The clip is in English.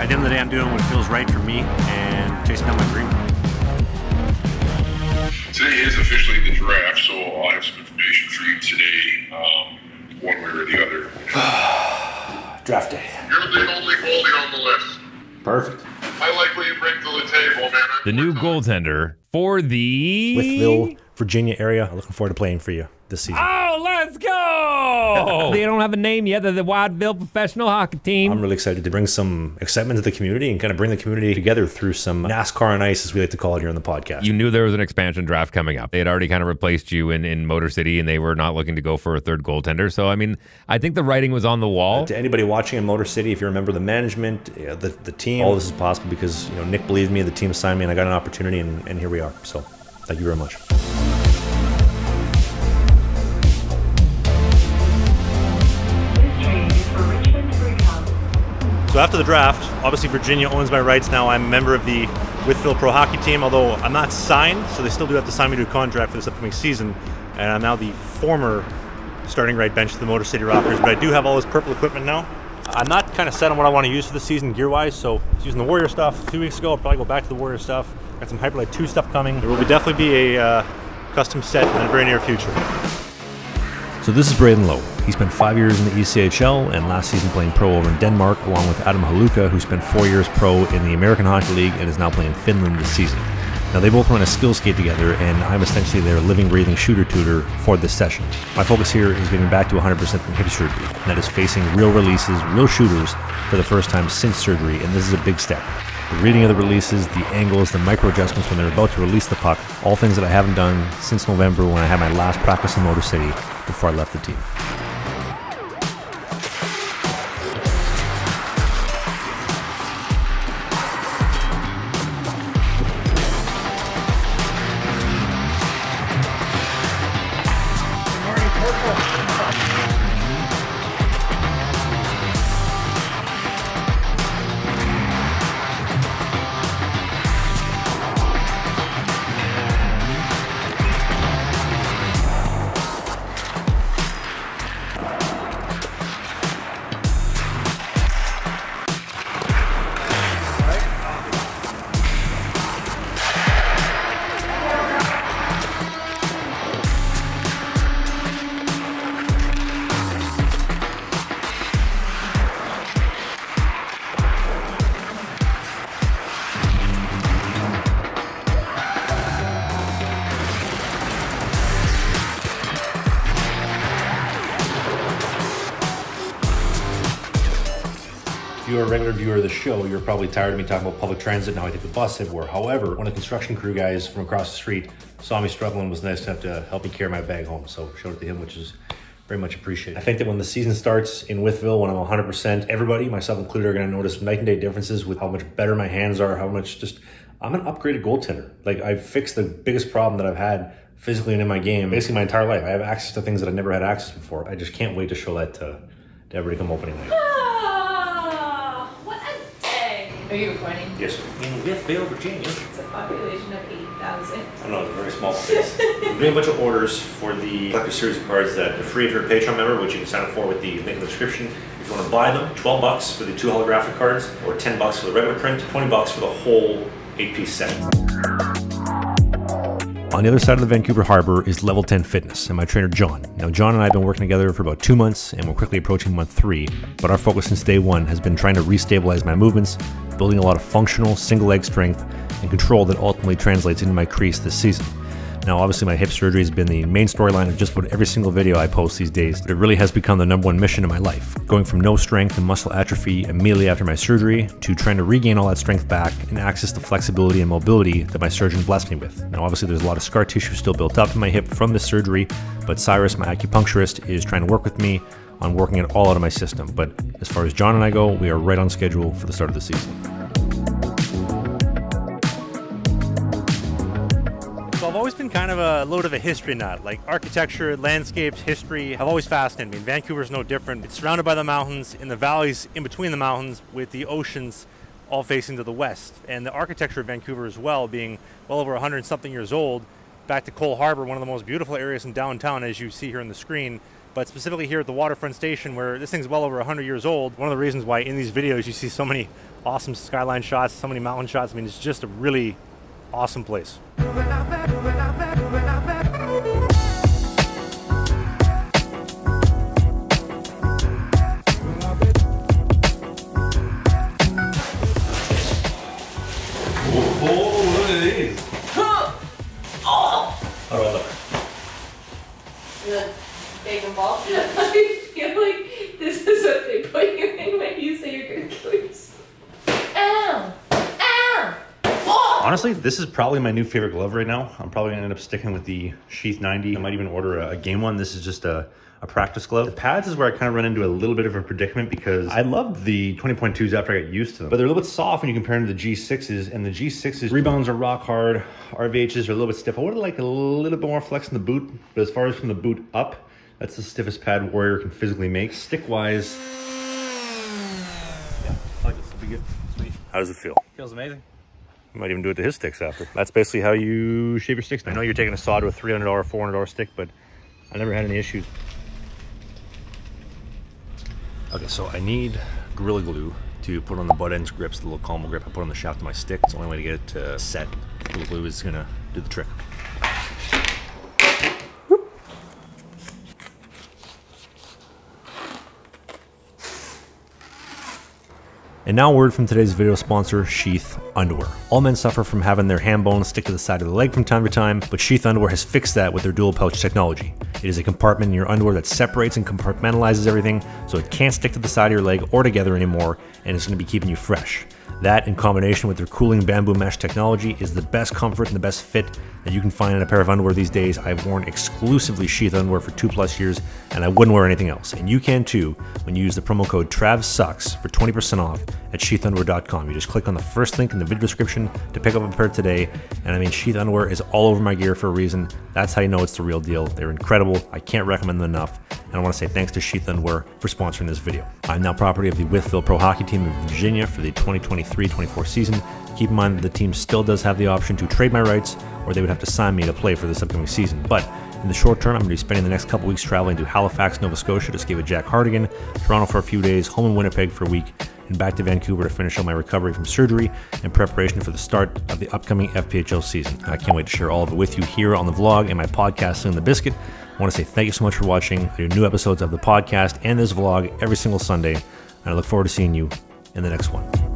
At the end of the day, I'm doing what feels right for me and chasing down my dream. Today is officially the draft, so I'll have some information for you today, um, one way or the other. Draft day. You're the only goalie on the list. Perfect. I like what you bring to the table, man. The new goaltender for the Wytheville, Virginia area. Looking forward to playing for you this season. Oh, let's go! they don't have a name yet. They're the Wytheville Professional Hockey Team. I'm really excited to bring some excitement to the community and kind of bring the community together through some NASCAR on ice, as we like to call it here on the podcast. you knew there was an expansion draft coming up. They had already kind of replaced you in, in Motor City, and they were not looking to go for a third goaltender. So, I mean, I think the writing was on the wall. to anybody watching in Motor City, if you're a member of the management, uh, the, the team, all this is possible because you know Nick believed me, the team signed me, and I got an opportunity, and, and here we are. So, thank you very much. So after the draft, obviously Virginia owns my rights now. I'm a member of the Wytheville Pro Hockey Team, although I'm not signed, so they still do have to sign me to a contract for this upcoming season. And I'm now the former starting right bench to the Motor City Rockers, but I do have all this purple equipment now. I'm not kind of set on what I want to use for the season gear-wise, so I was using the Warrior stuff two weeks ago. I'll probably go back to the Warrior stuff. Got some Hyperlite 2 stuff coming. There will be definitely be a uh, custom set in the very near future. So this is Braden Lowe. He spent five years in the ECHL and last season playing pro over in Denmark, along with Adam Haluka, who spent four years pro in the American Hockey League and is now playing Finland this season. Now they both run a skill skate together, and I'm essentially their living, breathing shooter tutor for this session. My focus here is getting back to 100% from hip surgery, and that is facing real releases, real shooters for the first time since surgery, and this is a big step. The reading of the releases, the angles, the micro adjustments when they're about to release the puck, all things that I haven't done since November when I had my last practice in Motor City before I left the team. You're a regular viewer of the show, you're probably tired of me talking about public transit. Now I take the bus everywhere. However, one of the construction crew guys from across the street saw me struggling was nice enough to help me carry my bag home. So shout out to him, which is very much appreciated. I think that when the season starts in Wytheville, when I'm 100%, everybody, myself included, are going to notice night and day differences with how much better my hands are, how much just I'm an upgraded goaltender. Like I've fixed the biggest problem that I've had physically and in my game basically my entire life. I have access to things that I never had access before. I just can't wait to show that to, to everybody come opening night. Ah, what a day. Are you recording? Yes, in Wytheville, Virginia. It's a population of 8,000. I don't know, it's a very small place. I'm doing a bunch of orders for the collector series of cards that are free if you're a Patreon member, which you can sign up for with the link in the description. If you want to buy them, 12 bucks for the two holographic cards, or 10 bucks for the regular print, 20 bucks for the whole eight piece set. On the other side of the Vancouver Harbor is Level 10 Fitness and my trainer John. Now, John and I have been working together for about two months and we're quickly approaching month three, but our focus since day one has been trying to restabilize my movements, building a lot of functional single leg strength and control that ultimately translates into my crease this season. Now, obviously, my hip surgery has been the main storyline of just about every single video I post these days, but it really has become the number one mission in my life. Going from no strength and muscle atrophy immediately after my surgery to trying to regain all that strength back and access the flexibility and mobility that my surgeon blessed me with. Now, obviously, there's a lot of scar tissue still built up in my hip from this surgery, but Cyrus, my acupuncturist, is trying to work with me on working it all out of my system. But as far as John and I go, we are right on schedule for the start of the season. So I've always been kind of a little bit of a history nut. Like architecture, landscapes, history have always fascinated me. Vancouver's no different. It's surrounded by the mountains, in the valleys in between the mountains, with the oceans all facing to the west. And the architecture of Vancouver as well, being well over 100 something years old, back to Coal Harbour, one of the most beautiful areas in downtown, as you see here on the screen. But specifically here at the waterfront station where this thing's well over 100 years old. One of the reasons why in these videos you see so many awesome skyline shots, so many mountain shots. I mean, it's just a really awesome place. Oh, at How I feel like this is what they put you in when you say you're gonna kill yourself. Ow! Ow! Oh! Honestly, this is probably my new favorite glove right now. I'm probably gonna end up sticking with the Sheath 90. I might even order a, game one. This is just a, a practice glove. The pads is where I kind of run into a little bit of a predicament because I loved the 20.2s after I got used to them, but they're a little bit soft when you compare them to the G6s, and the G6s rebounds are rock hard. RVHs are a little bit stiff. I would like a little bit more flex in the boot, but as far as from the boot up, that's the stiffest pad Warrior can physically make. Stick wise, yeah, I like this. It'll be good. Sweet. How does it feel? Feels amazing. I might even do it to his sticks after. That's basically how you shave your sticks. I know you're taking a saw to a $300, $400 stick, but I never had any issues. Okay, so I need Gorilla Glue to put on the butt ends grips, the little combo grip I put on the shaft of my stick. It's the only way to get it to set. Gorilla Glue is gonna do the trick. And now, a word from today's video sponsor, Sheath Underwear. All men suffer from having their ham bones stick to the side of the leg from time to time, but Sheath Underwear has fixed that with their dual pouch technology. It is a compartment in your underwear that separates and compartmentalizes everything so it can't stick to the side of your leg or together anymore, and it's going to be keeping you fresh. That, in combination with their cooling bamboo mesh technology, is the best comfort and the best fit that you can find in a pair of underwear these days. I've worn exclusively sheath underwear for two plus years, and I wouldn't wear anything else. And you can too when you use the promo code TravSucks for 20% off at sheathunderwear.com. You just click on the first link in the video description to pick up a pair today. And I mean, sheath underwear is all over my gear for a reason. That's how you know it's the real deal. They're incredible. I can't recommend them enough. And I want to say thanks to Sheath Underwear for sponsoring this video. I'm now property of the Wytheville Pro Hockey Team in Virginia for the 2023-24 season. Keep in mind that the team still does have the option to trade my rights, or they would have to sign me to play for this upcoming season. But in the short term, I'm going to be spending the next couple weeks traveling to Halifax, Nova Scotia to ski with Jack Hardigan, Toronto for a few days, home in Winnipeg for a week, and back to Vancouver to finish up my recovery from surgery and preparation for the start of the upcoming FPHL season. I can't wait to share all of it with you here on the vlog and my podcast, Sling the Biscuit. I want to say thank you so much for watching. I do new episodes of the podcast and this vlog every single Sunday, and I look forward to seeing you in the next one.